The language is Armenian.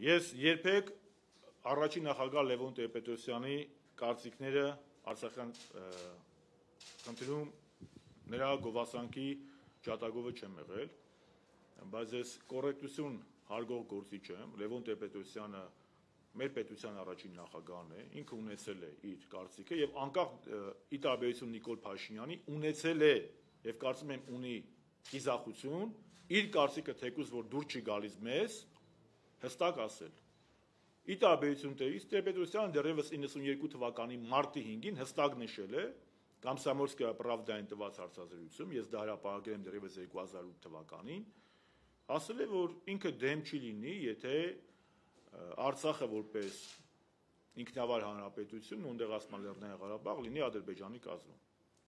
Ես երբեք առաջին նախագահ Լևոն Տեր-Պետրոսյանի կարծիքները Արցախյան խնդրում նրա գովասանքի ջատագովը չեմ եղել, բայց ես կոռեկտություն հարգող գործիչ եմ, Լևոն Տեր-Պետրոսյանը մեր պետության առաջին նախագահն է, ինքը ունեցել է իր կարծիքը եւ անկախ ի տարբերություն Նիկոլ Փաշինյանի ունեցել է եւ կարծում եմ ունի իզախություն իր կարծիքը թեկուզ որ դուր չի գալիս մեզ հստակ ասել ի տարբերություն Տերից Տեր-Պետրոսյանը դեռևս 92 թվականի մարտի 5-ին հստակ նշել է Կամսամոլսկայա Պրավդային տված հարցազրույցում, ես դա հրապարակել եմ դեռևս 2008 թվականին, ասել է, որ ինքը դեմ չի լինի, եթե Արցախը որպես ինքնավար հանրապետություն ու ընդեղացման Լեռնային Ղարաբաղ լինի Ադրբեջանի կազմում։